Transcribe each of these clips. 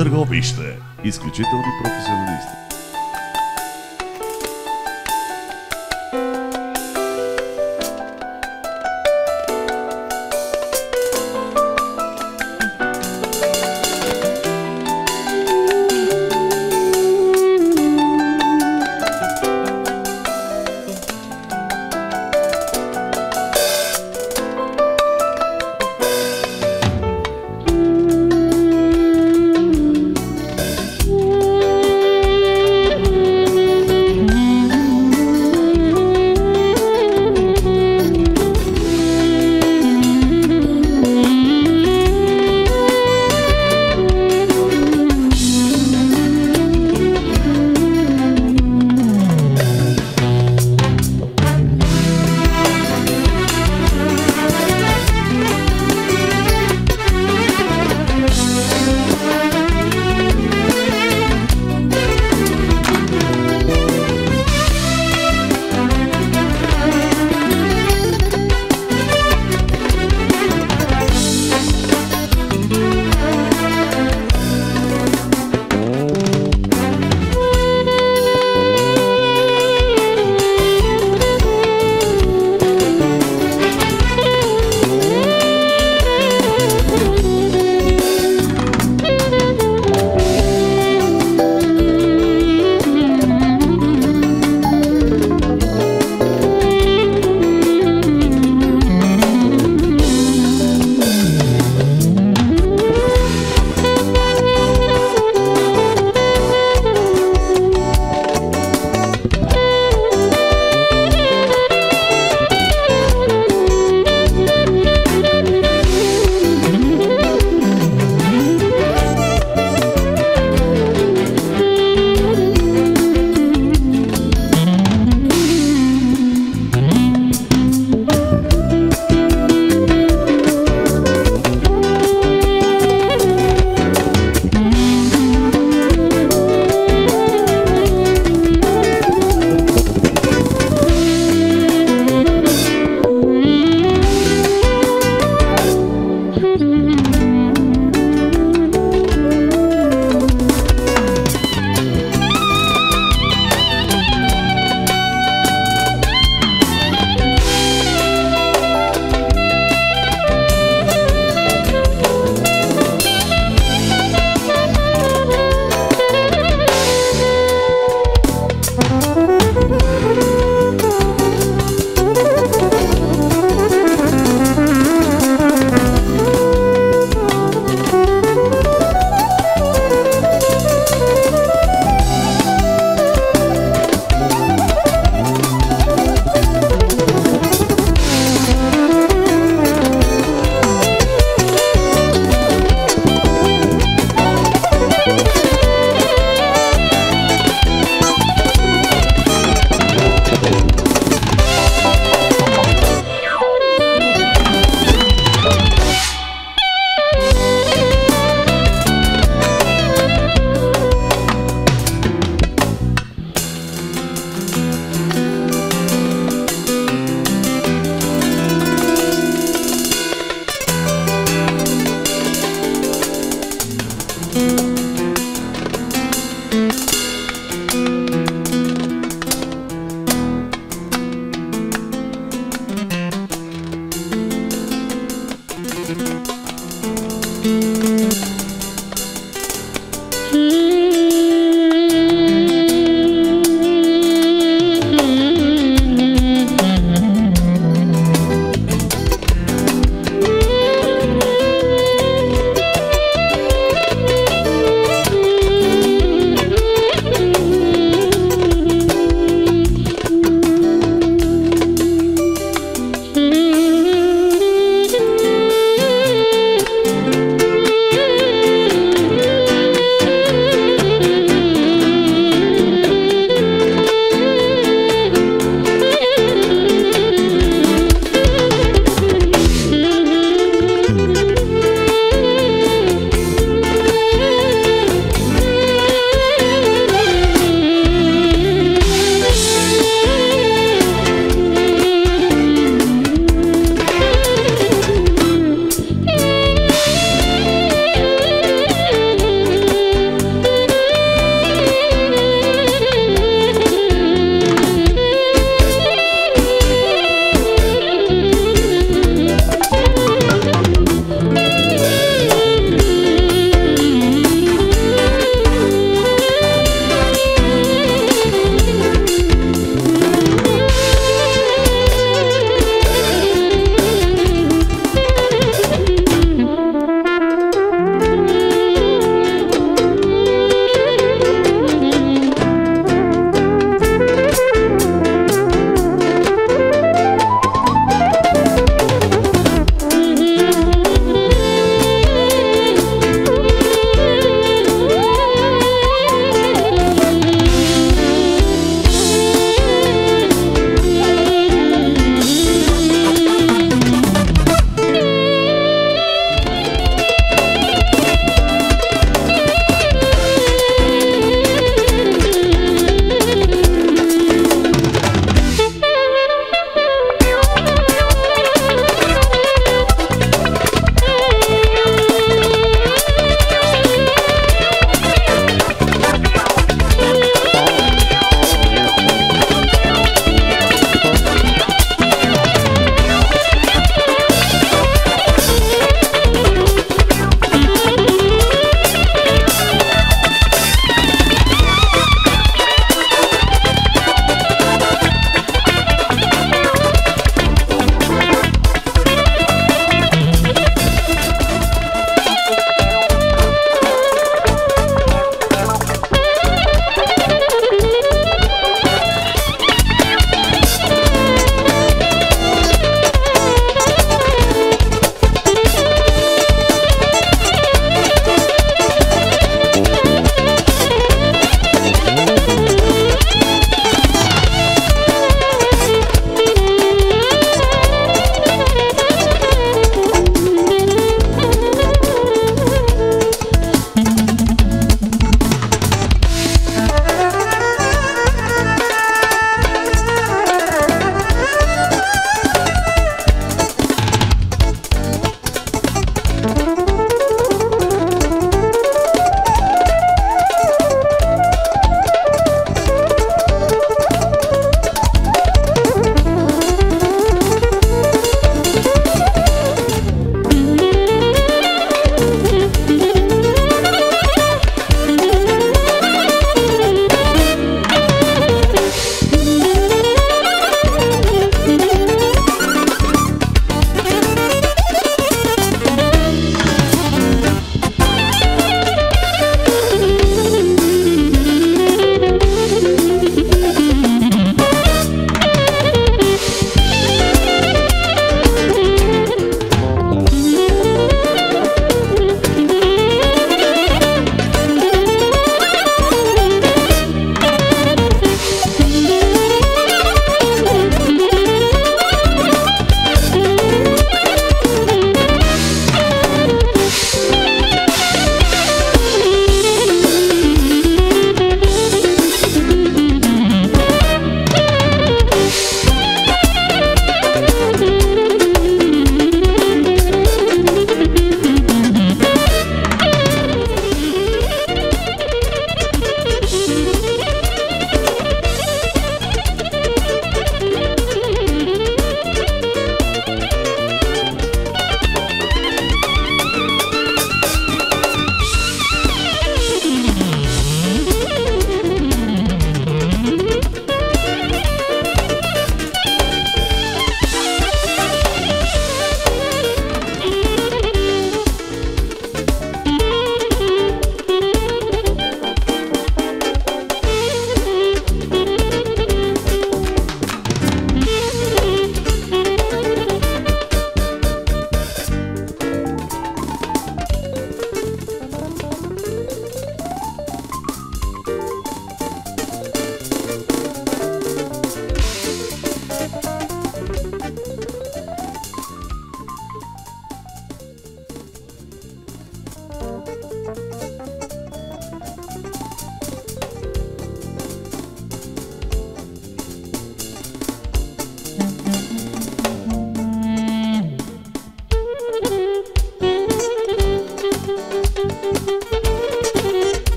Търговище. Изключителни професионалисти.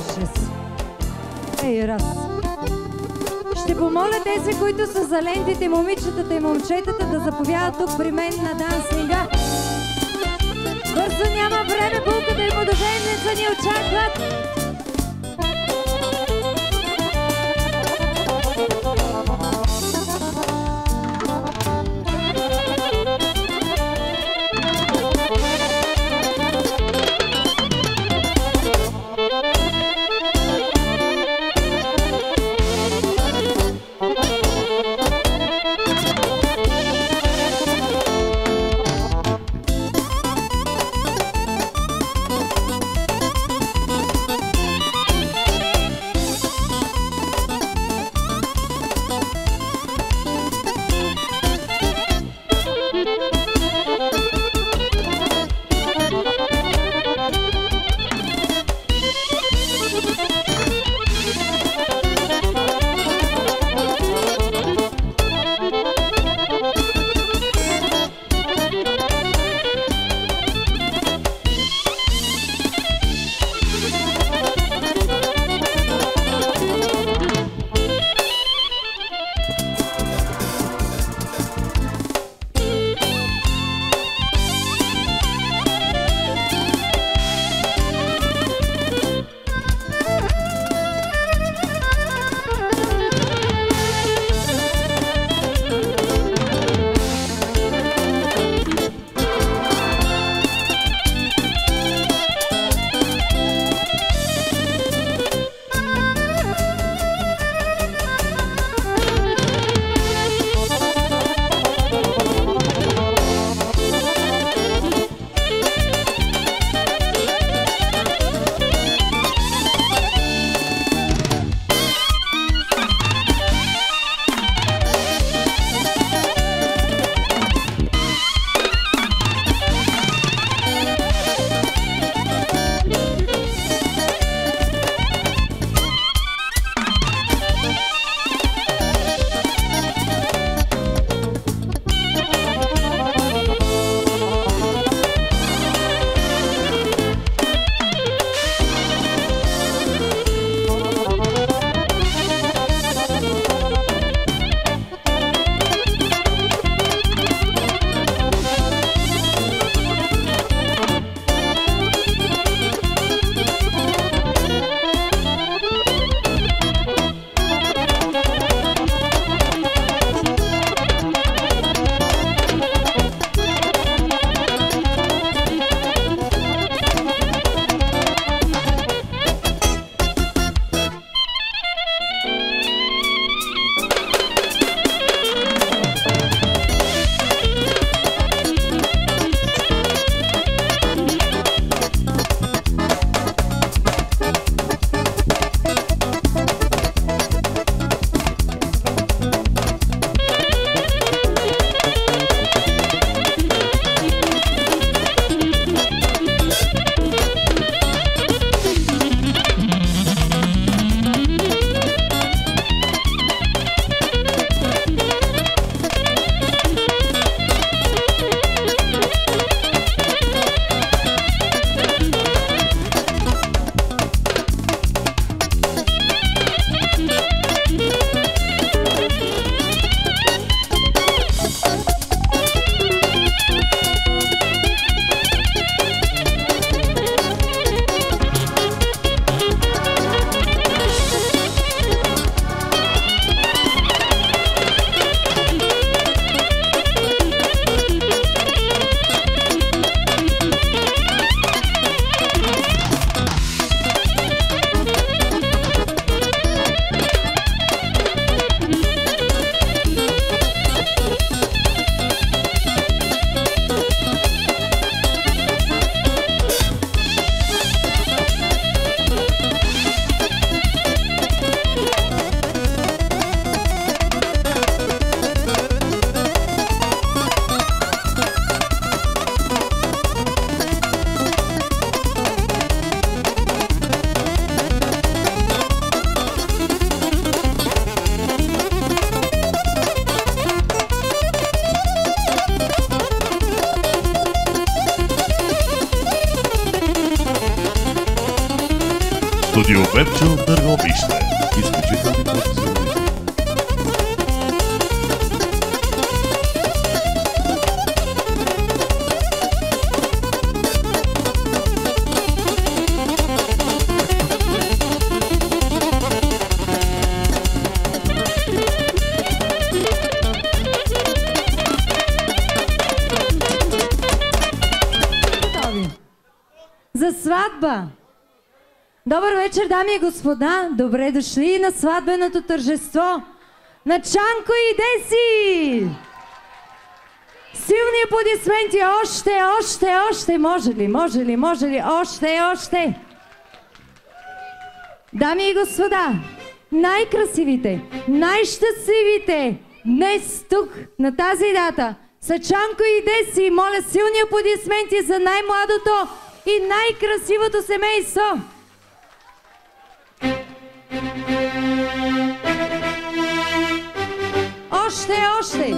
Шест. Ей, раз. Ще помоля тези, които са за лентите, момичетата и момчетата да заповядат тук при мен на дансинга. Бързо няма време, булката и младоженеца ни очакват. Студио Берчо, Търговище. Изключителни професионалисти. Сватба! Добър вечер, дами и господа! Добре дошли на сватбеното тържество на Чанко и Деси! Силни аплодисменти! Още, още, още! Може ли, може ли, може ли? Още, още! Дами и господа, най-красивите, най-щастливите днес тук, на тази дата, са Чанко и Деси. Моля, силни аплодисменти за най-младото и най-красивото семейство. Още, още!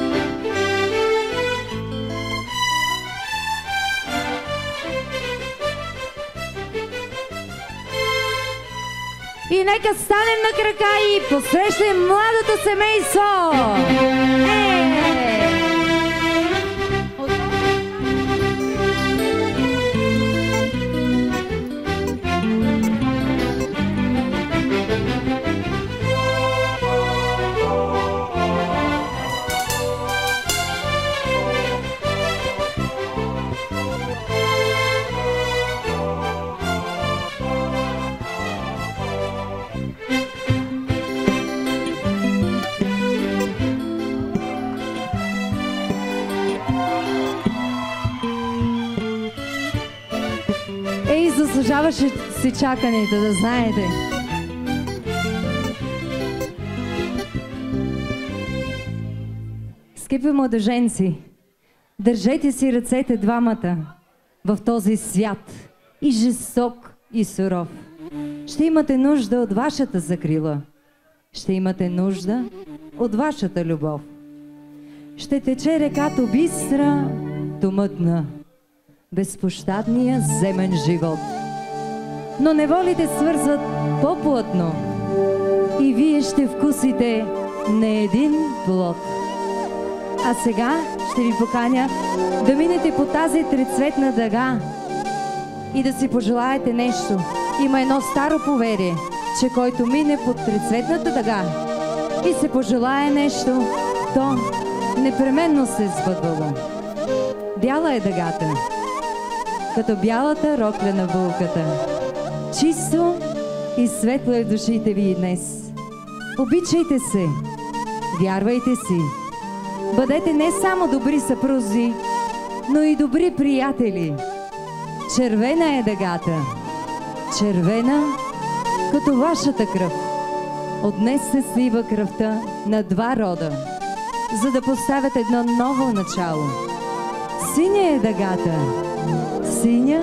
И нека станем на крака и посрещнем младото семейство! Заслужаваше си чакането, да знаете. Скъпи младеженци, държете си ръцете двамата в този свят и жесток и суров. Ще имате нужда от вашата закрила. Ще имате нужда от вашата любов. Ще тече рекато бистра, то мътна безпощадния земен живот. Но неволите свързват по-плътно и вие ще вкусите не един плод. А сега ще ви поканя да минете по тази трицветна дъга и да си пожелаете нещо. Има едно старо поверие, че който мине под трицветната дъга и се пожелае нещо, то непременно се е сбъдвало. Бяла е дъгата, като бялата рокля на вълката. Чисто и светло е душите ви и днес. Обичайте се, вярвайте си. Бъдете не само добри съпрузи, но и добри приятели. Червена е дъгата. Червена, като вашата кръв. От днес се слива кръвта на два рода, за да поставят едно ново начало. Синя е дъгата, синя,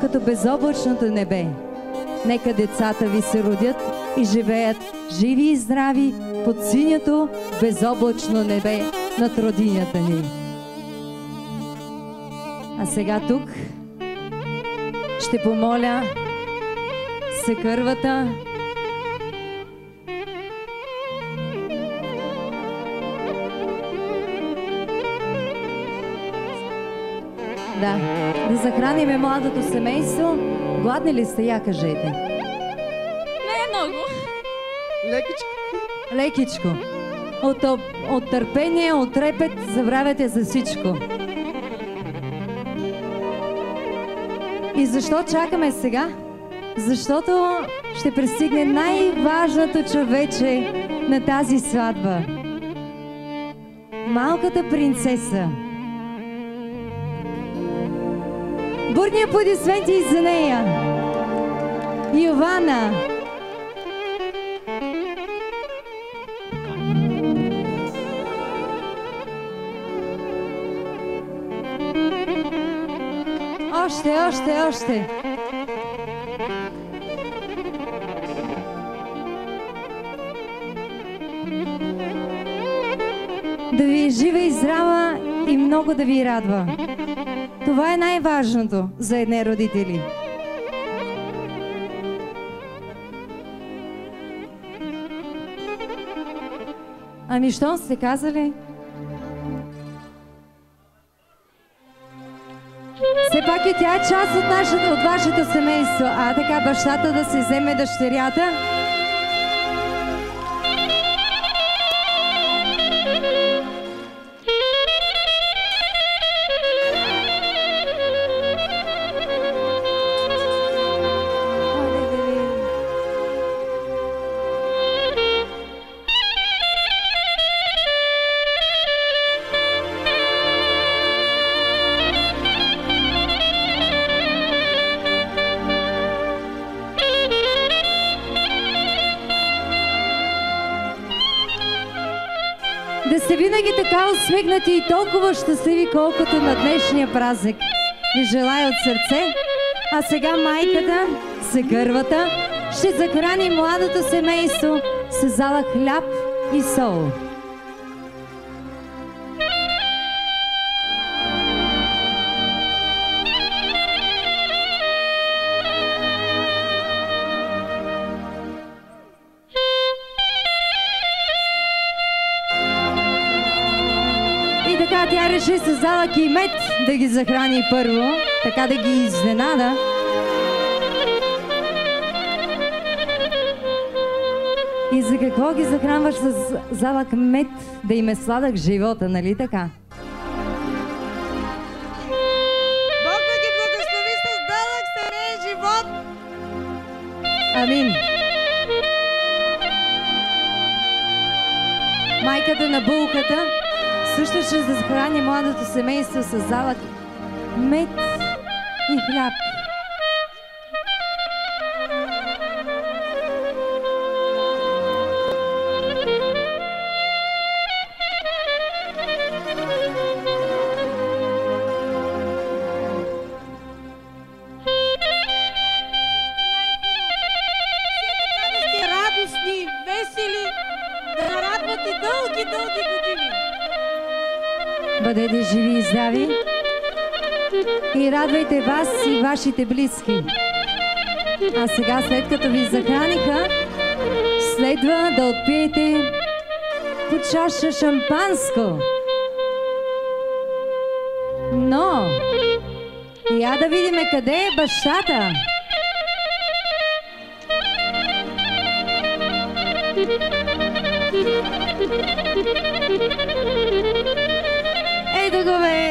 като безоблачното небе. Нека децата ви се родят и живеят живи и здрави под синято безоблачно небе над родинята ни. А сега тук ще помоля секървата Да, да захраниме младото семейство. Гладни ли сте? Я кажете. Не много. Лекичко. Лекичко. От, от търпение, от трепет забравяте за всичко. И защо чакаме сега? Защото ще пристигне най-важното човече на тази сватба. Малката принцеса. Бурни аплодисменти и за нея. Йована. Още, още, още. Да ви е жива и здрава и много да ви радва. Това е най-важното за едни родители. Ами, щом сте казали? Все пак и тя е част от, нашата, от вашето семейство. А така, бащата да се вземе дъщерята. И толкова щастливи, колкото на днешния празник. Ви желая от сърце. А сега майката, съгървата, ще захрани младото семейство с зала хляб и сол. Да ги захрани първо, така да ги изненада. И за какво ги захранваш с залък мед? Да им е сладък живота, нали така? Бог да ги благослови с дълъг семейен живот. Амин. Майката на булката също ще захрани младото семейство с залък мед и хляб. Вашите близки. А сега, след като ви захраниха, следва да отпиете по чаша шампанско. Но, я да видим къде е бащата. Ето го бе!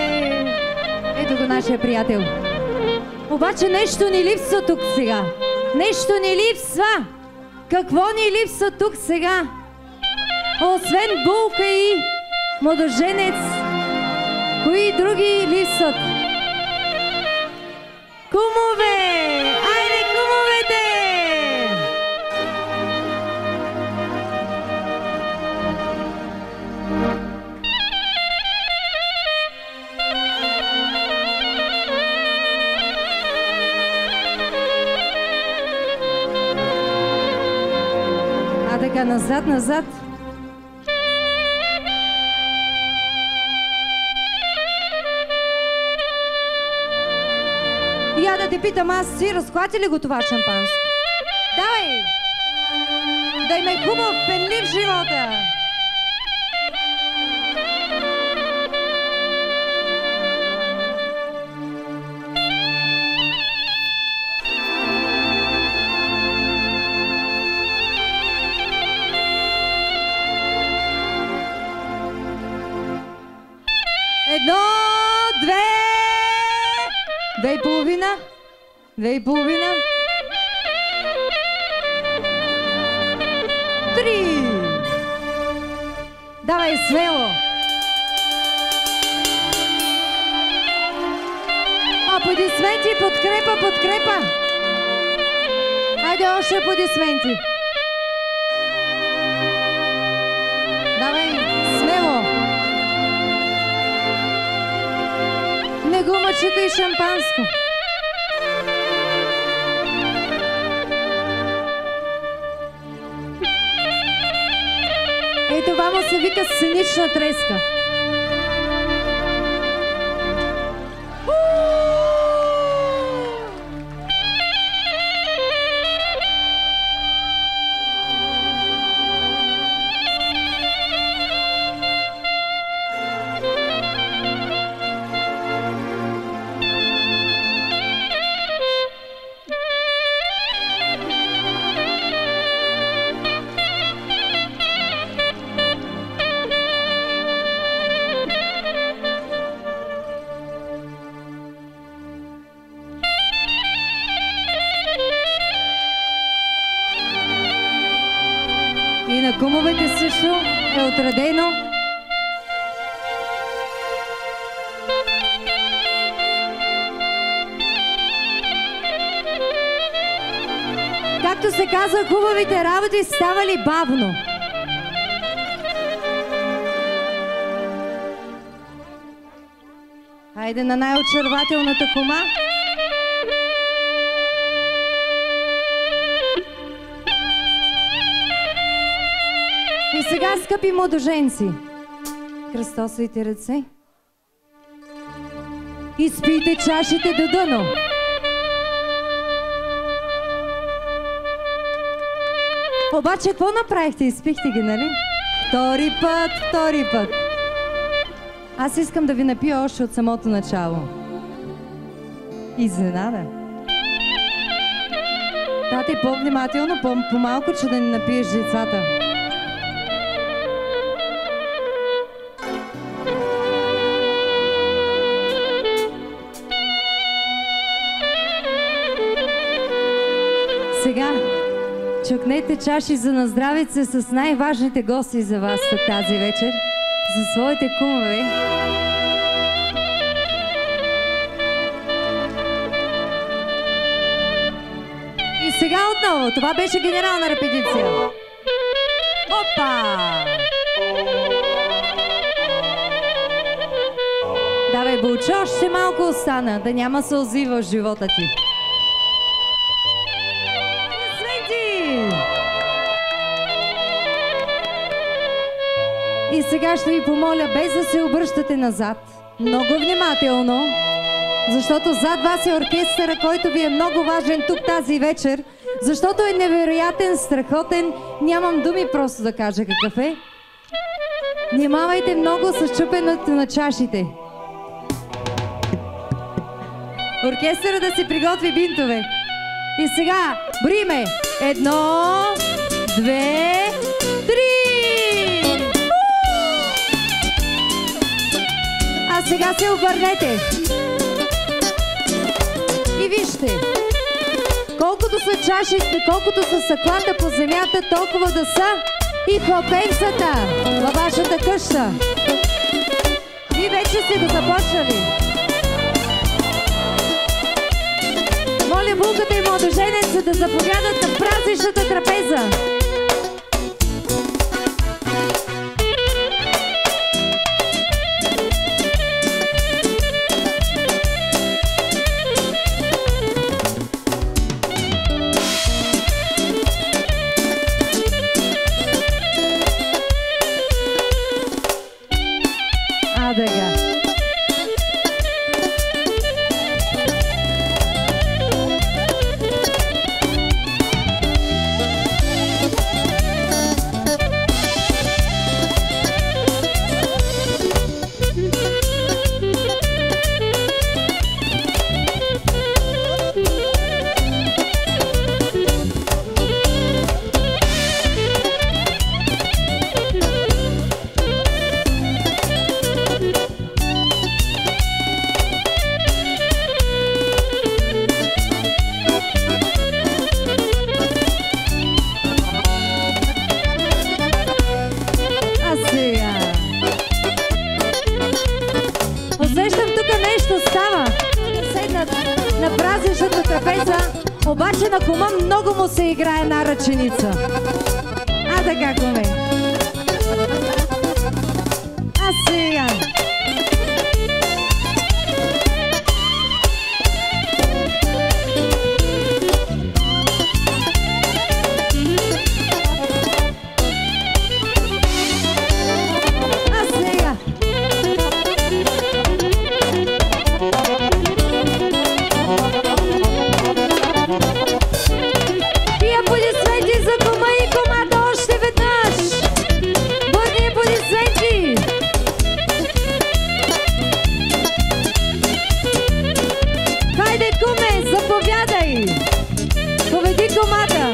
Ето го нашия приятел. Обаче нещо ни липсва тук сега. Нещо ни липсва. Какво ни липсва тук сега? Освен булка и младоженец, кои други липсват? Така, назад, назад. Я да те питам аз, си разклати ли го това шампанско? Давай! Да им е хубав, пенлив живота! Две и половина, три. Давай смело. Аплодисменти, подкрепа, подкрепа. Хайде още аплодисменти. să trăiască. Отредено. Както се казва, хубавите работи ставали бавно. Хайде на най-очарвателната кума. Скъпи младоженци, кръстосайте ръце. Изпийте чашите до дъно. Обаче, какво направихте? Изпихте ги, нали? Втори път, втори път. Аз искам да ви напия още от самото начало. Изненада. Тати, по-внимателно, по- по-малко, че да ни напиеш децата. Чукнете чаши за наздравица с най-важните гости за вас тази вечер, за своите кумове. И сега отново, това беше генерална репетиция. Опа! Давай, Булчо, още малко остана, да няма сълзи в живота ти. Сега ще ви помоля, без да се обръщате назад, много внимателно, защото зад вас е оркестъра, който ви е много важен тук тази вечер, защото е невероятен, страхотен, нямам думи просто да кажа какъв е. Внимавайте много с чупенето на чашите. Оркестъра да си приготви бинтове. И сега, бриме! Едно, две, сега се обърнете. И вижте, колкото са чашите, колкото са съклата по земята, толкова да са и хлопенцата във вашата къща. И вече сте го започнали. Моля булката и младоженеца да заповядат на празничната трапеза. Кумата!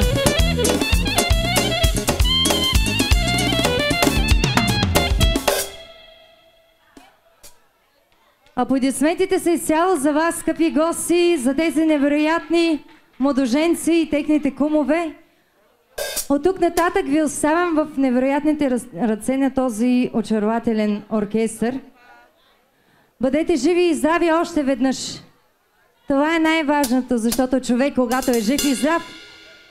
Аплодисментите са изцяло за вас, скъпи гости, за тези невероятни младоженци и техните кумове. От тук нататък ви оставям в невероятните ръце на този очарователен оркестър. Бъдете живи и здрави още веднъж. Това е най-важното, защото човек, когато е жив и здрав,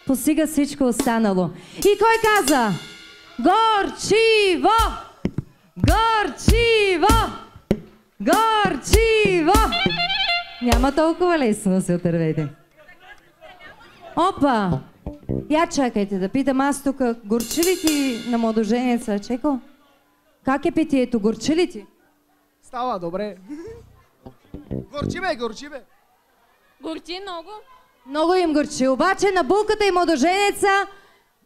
постига всичко останало. И кой каза? Горчиво! Горчиво! Горчиво! Няма толкова лесно да се отървете. Опа! Я чакайте да питам аз тук, горчи ли ти на младоженеца, Чеко? Как е питието, горчи ли ти? Става добре. Горчи бе, горчи бе. Горчи много. Много им горчи, обаче на булката и младоженеца,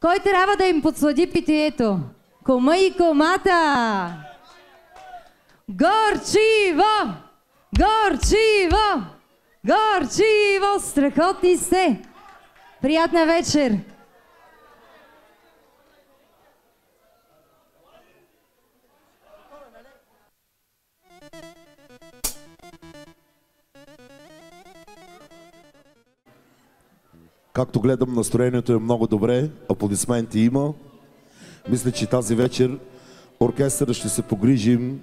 кой трябва да им подслади питието? Кома и комата! Горчиво! Горчиво! Горчиво! Страхотни сте! Приятна вечер! Както гледам, настроението е много добре, аплодисменти има. Мисля, че тази вечер оркестъра ще се погрижим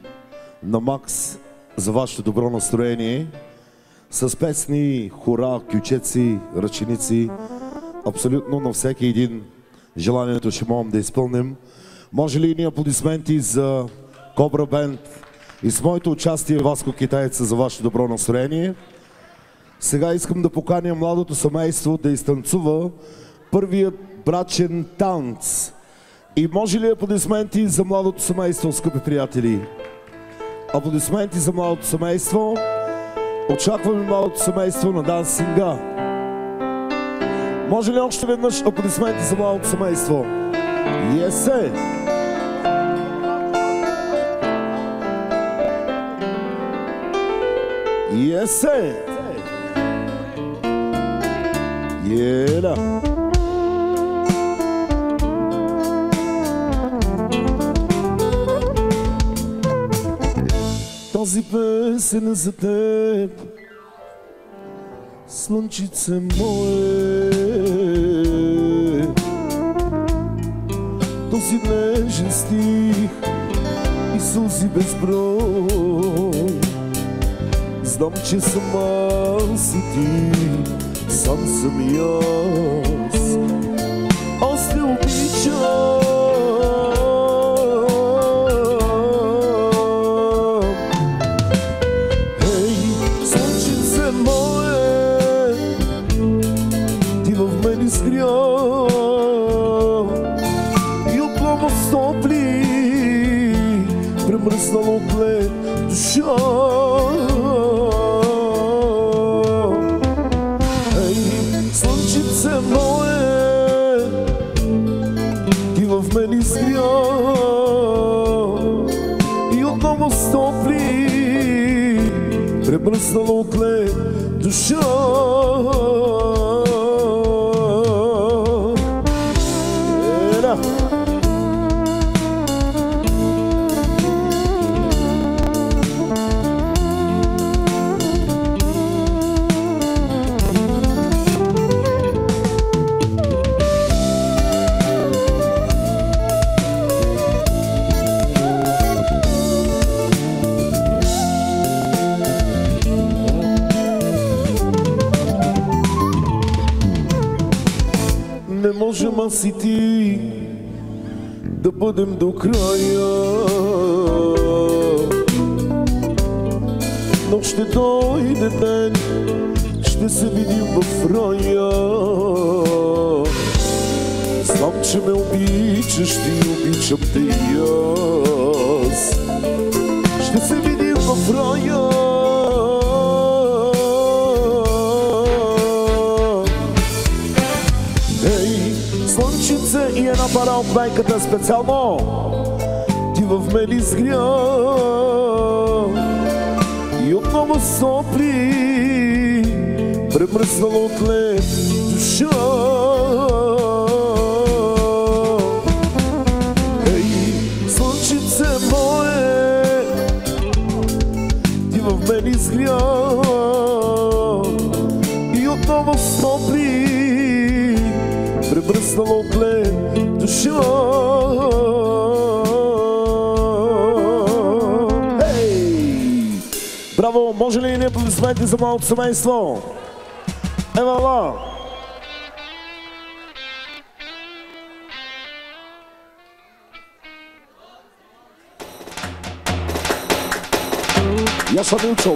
на Макс за вашето добро настроение. С песни, хора, кючеци, ръченици, абсолютно на всеки един желанието ще можем да изпълним. Може ли ни аплодисменти за Кобра Бенд и с моето участие Васко Китайца за вашето добро настроение? Сега искам да поканя младото семейство да изтанцува първият брачен танц. И може ли аплодисменти за младото семейство, скъпи приятели? Аплодисменти за младото семейство. Очакваме младото семейство на дансинга. Може ли още веднъж аплодисменти за младото семейство? Есе! Ела! Този песен за теб, слънчице мое. Този нежен стих и сълзи безброй. Знам, че сама си ти, сам съм и аз. Аз те обичам. Ей, слънчице мое, ти в мен изгря и отново стопли премръснало кле душа. absolutely show аз да бъдем до края. Но ще дойде ден, ще се видим в рая. Знам, че ме обичаш, ти обичам те и аз. Пара от майката специално. Ти в мен изгря И отново сопли Премръснало от лед душа. Ей, слънчице Ти в мен изгря И отново стопли пребръснала от лед душа. Ей! Браво! Може ли ни аплодисменти за малко семейство? Евала! Я съм учил,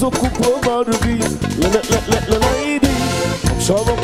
so cook over the beat. Let, let, let, let, let, let,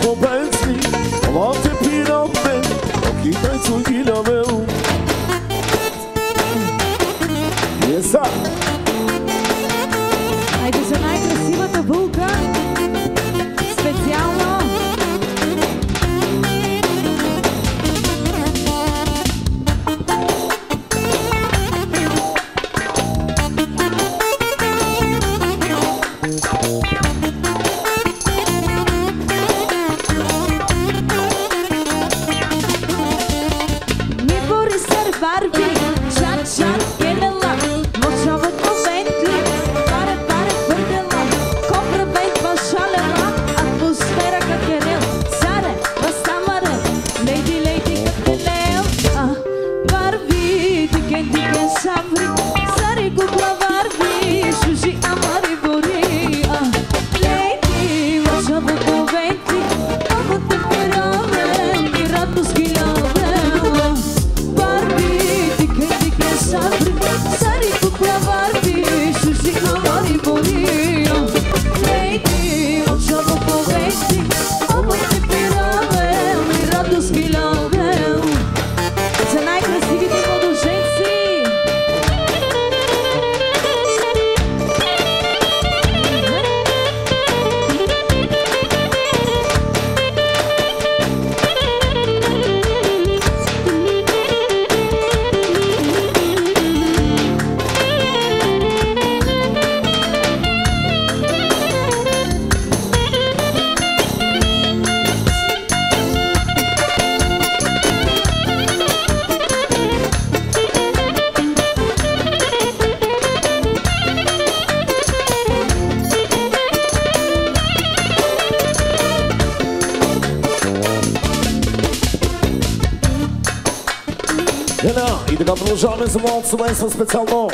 Една, и така продължаваме за малко семейство специално.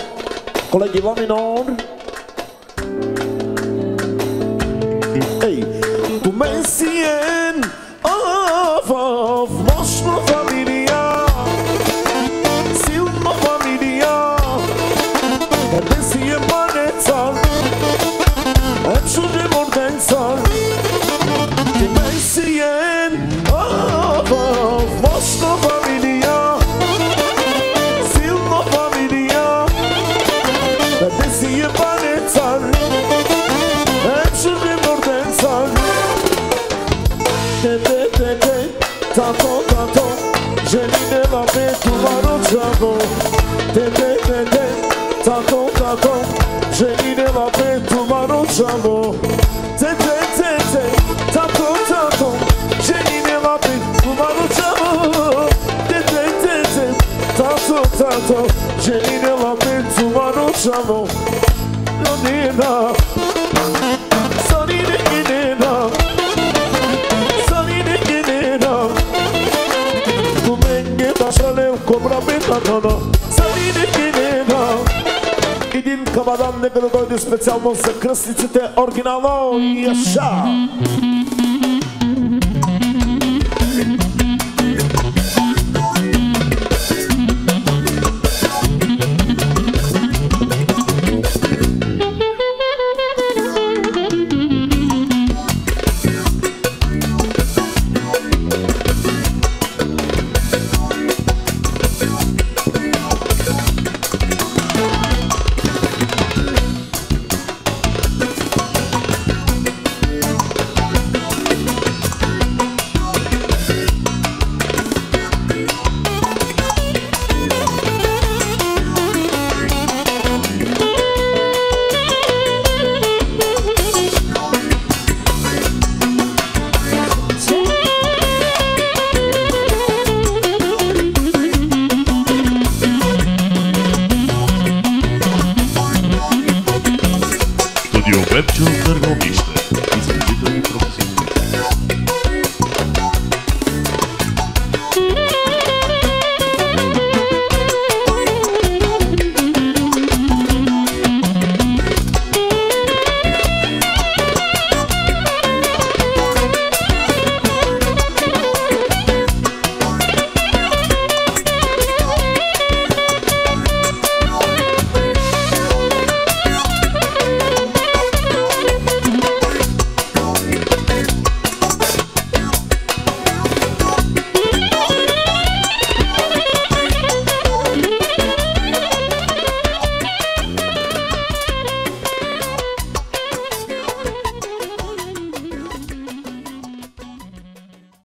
samo rodina Sad ide idina Sad ide idina Tu menge da şalem kobra betatana Sad ide idina Idin kabadan ne kadar koydu special monsa krasliçite orijinalo yaşa. Müzik